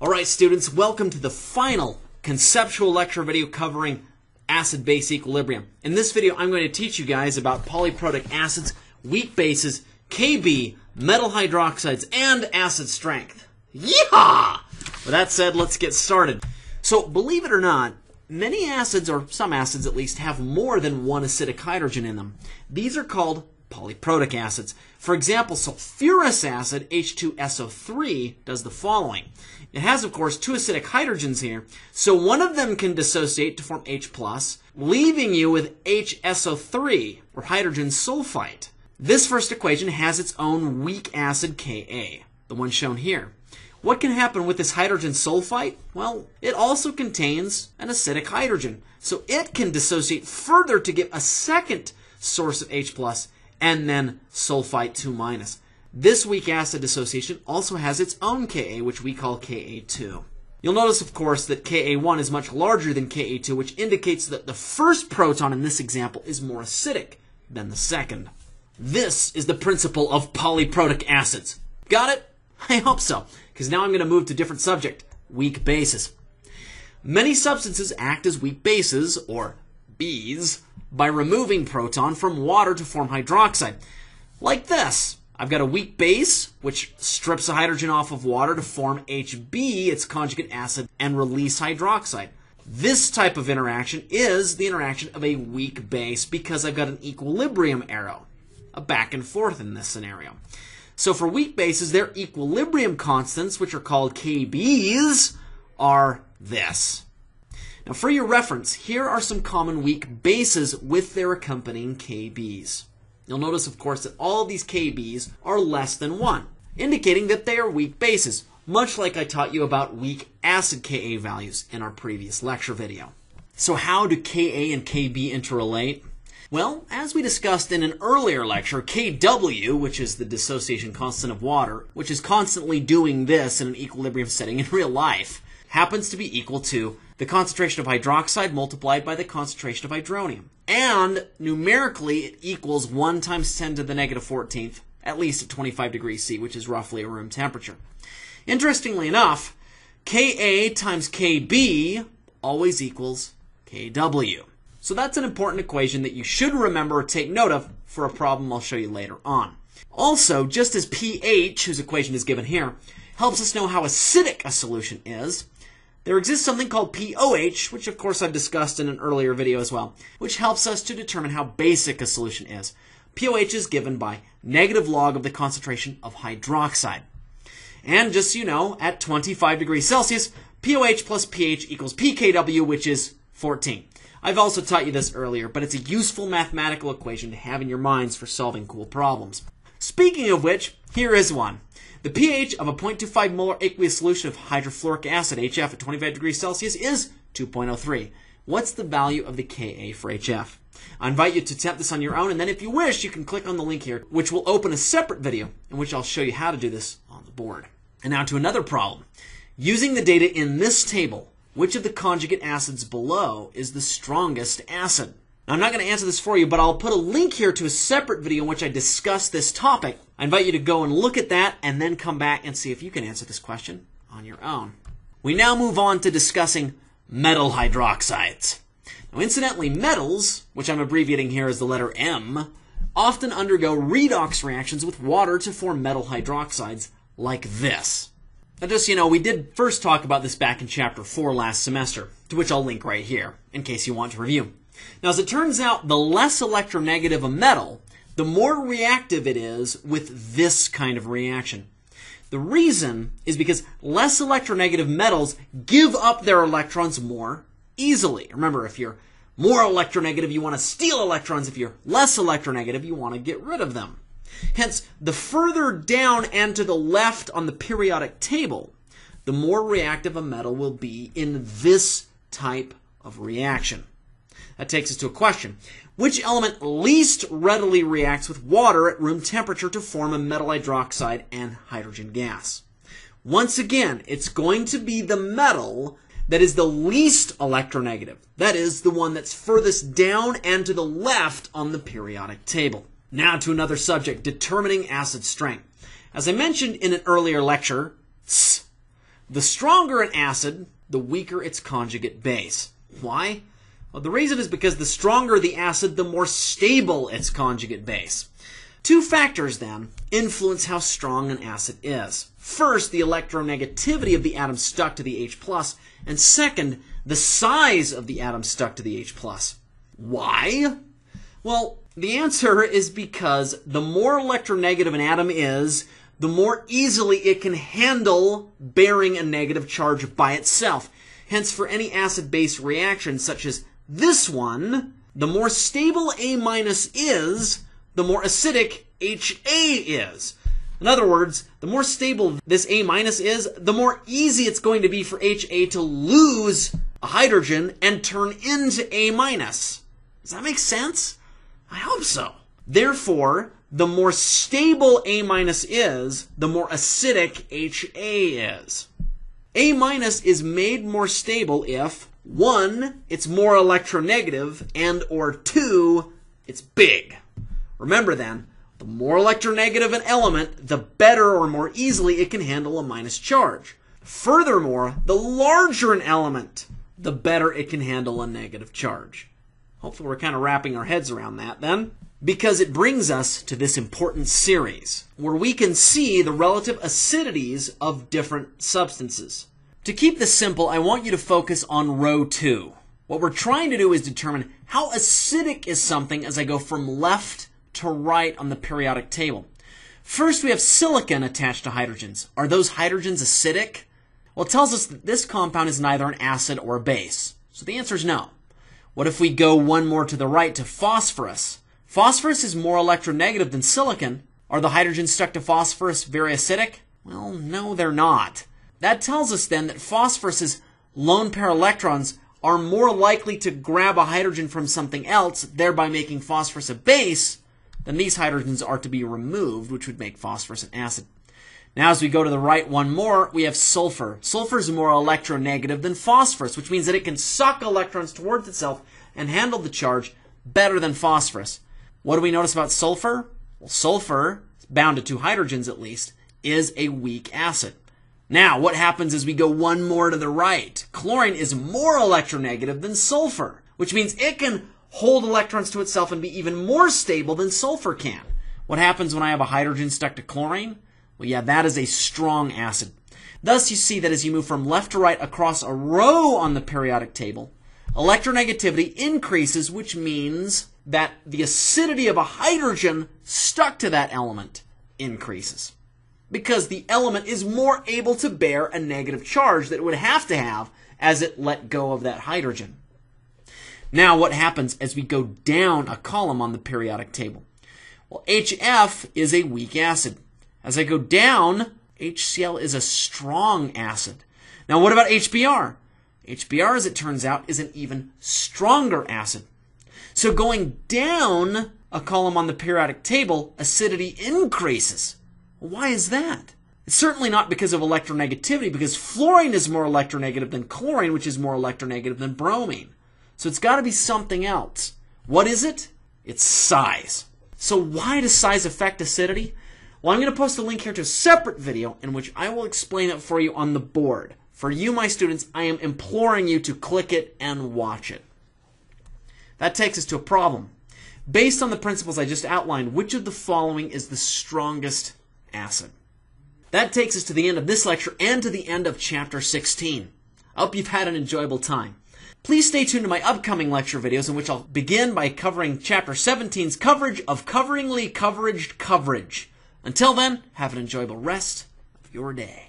Alright students, welcome to the final conceptual lecture video covering acid-base equilibrium. In this video, I'm going to teach you guys about polyprotic acids, weak bases, Kb, metal hydroxides, and acid strength. Yeehaw! With that said, let's get started. So, believe it or not, many acids, or some acids at least, have more than one acidic hydrogen in them. These are called polyprotic acids. For example, sulfurous acid, H2SO3, does the following. It has, of course, two acidic hydrogens here, so one of them can dissociate to form H+, leaving you with HSO3, or hydrogen sulfite. This first equation has its own weak acid Ka, the one shown here. What can happen with this hydrogen sulfite? Well, it also contains an acidic hydrogen, so it can dissociate further to give a second source of H+, and then sulfite 2 minus. This weak acid dissociation also has its own Ka, which we call Ka2. You'll notice, of course, that Ka1 is much larger than Ka2, which indicates that the first proton in this example is more acidic than the second. This is the principle of polyprotic acids. Got it? I hope so, because now I'm going to move to a different subject, weak bases. Many substances act as weak bases, or Bs, by removing proton from water to form hydroxide. Like this. I've got a weak base, which strips a hydrogen off of water to form HB, its conjugate acid, and release hydroxide. This type of interaction is the interaction of a weak base because I've got an equilibrium arrow, a back and forth in this scenario. So for weak bases, their equilibrium constants, which are called KBs, are this. Now for your reference, here are some common weak bases with their accompanying KBs. You'll notice, of course, that all these KBs are less than 1, indicating that they are weak bases, much like I taught you about weak acid Ka values in our previous lecture video. So how do Ka and Kb interrelate? Well, as we discussed in an earlier lecture, Kw, which is the dissociation constant of water, which is constantly doing this in an equilibrium setting in real life, happens to be equal to the concentration of hydroxide multiplied by the concentration of hydronium. And numerically, it equals 1 times 10 to the negative 14th, at least at 25 degrees C, which is roughly a room temperature. Interestingly enough, Ka times Kb always equals Kw. So that's an important equation that you should remember or take note of for a problem I'll show you later on. Also, just as pH, whose equation is given here, helps us know how acidic a solution is, there exists something called pOH, which of course I've discussed in an earlier video as well, which helps us to determine how basic a solution is. pOH is given by negative log of the concentration of hydroxide. And just so you know, at 25 degrees Celsius, pOH plus pH equals pKw, which is 14. I've also taught you this earlier, but it's a useful mathematical equation to have in your minds for solving cool problems. Speaking of which, here is one. The pH of a 0.25 molar aqueous solution of hydrofluoric acid, HF, at 25 degrees Celsius is 2.03. What's the value of the Ka for HF? I invite you to attempt this on your own, and then if you wish, you can click on the link here, which will open a separate video in which I'll show you how to do this on the board. And now to another problem. Using the data in this table, which of the conjugate acids below is the strongest acid? Now, I'm not going to answer this for you, but I'll put a link here to a separate video in which I discuss this topic. I invite you to go and look at that and then come back and see if you can answer this question on your own. We now move on to discussing metal hydroxides. Now, incidentally, metals, which I'm abbreviating here as the letter M, often undergo redox reactions with water to form metal hydroxides like this. Now, just so you know, we did first talk about this back in chapter 4 last semester, to which I'll link right here, in case you want to review. Now, as it turns out, the less electronegative a metal, the more reactive it is with this kind of reaction. The reason is because less electronegative metals give up their electrons more easily. Remember, if you're more electronegative, you want to steal electrons. If you're less electronegative, you want to get rid of them. Hence, the further down and to the left on the periodic table, the more reactive a metal will be in this type of reaction. That takes us to a question. Which element least readily reacts with water at room temperature to form a metal hydroxide and hydrogen gas? Once again, it's going to be the metal that is the least electronegative. That is, the one that's furthest down and to the left on the periodic table. Now to another subject, determining acid strength. As I mentioned in an earlier lecture, The stronger an acid, the weaker its conjugate base. Why? Well, the reason is because the stronger the acid, the more stable its conjugate base. Two factors, then, influence how strong an acid is. First, the electronegativity of the atom stuck to the H+, and second, the size of the atom stuck to the H+. Why? Well, the answer is because the more electronegative an atom is, the more easily it can handle bearing a negative charge by itself. Hence, for any acid-base reaction, such as this one, the more stable A minus is, the more acidic HA is. In other words, the more stable this A minus is, the more easy it's going to be for HA to lose a hydrogen and turn into A minus. Does that make sense? I hope so. Therefore, the more stable A minus is, the more acidic HA is. A minus is made more stable if, one, it's more electronegative, and or two, it's big. Remember then, the more electronegative an element, the better or more easily it can handle a minus charge. Furthermore, the larger an element, the better it can handle a negative charge. Hopefully we're kind of wrapping our heads around that then. Because it brings us to this important series, where we can see the relative acidities of different substances. To keep this simple, I want you to focus on row 2. What we're trying to do is determine how acidic is something as I go from left to right on the periodic table. First, we have silicon attached to hydrogens. Are those hydrogens acidic? Well, it tells us that this compound is neither an acid or a base. So the answer is no. What if we go one more to the right to phosphorus? Phosphorus is more electronegative than silicon. Are the hydrogens stuck to phosphorus very acidic? Well, no, they're not. That tells us then that phosphorus's lone pair electrons are more likely to grab a hydrogen from something else, thereby making phosphorus a base, than these hydrogens are to be removed, which would make phosphorus an acid. Now, as we go to the right one more, we have sulfur. Sulfur is more electronegative than phosphorus, which means that it can suck electrons towards itself and handle the charge better than phosphorus. What do we notice about sulfur? Well, sulfur, bound to two hydrogens at least, is a weak acid. Now, what happens as we go one more to the right? Chlorine is more electronegative than sulfur, which means it can hold electrons to itself and be even more stable than sulfur can. What happens when I have a hydrogen stuck to chlorine? Well, yeah, that is a strong acid. Thus, you see that as you move from left to right across a row on the periodic table, electronegativity increases, which means that the acidity of a hydrogen stuck to that element increases. Because the element is more able to bear a negative charge that it would have to have as it let go of that hydrogen. Now, what happens as we go down a column on the periodic table? Well, HF is a weak acid. As I go down, HCl is a strong acid. Now, what about HBr? HBr, as it turns out, is an even stronger acid. So going down a column on the periodic table, acidity increases. Why is that? It's certainly not because of electronegativity, because fluorine is more electronegative than chlorine, which is more electronegative than bromine. So it's got to be something else. What is it? It's size. So why does size affect acidity? Well, I'm going to post a link here to a separate video in which I will explain it for you on the board. For you, my students, I am imploring you to click it and watch it. That takes us to a problem. Based on the principles I just outlined, which of the following is the strongest acid? That takes us to the end of this lecture and to the end of chapter 16. I hope you've had an enjoyable time. Please stay tuned to my upcoming lecture videos in which I'll begin by covering chapter 17's coverage of coveringly coveraged coverage. Until then, have an enjoyable rest of your day.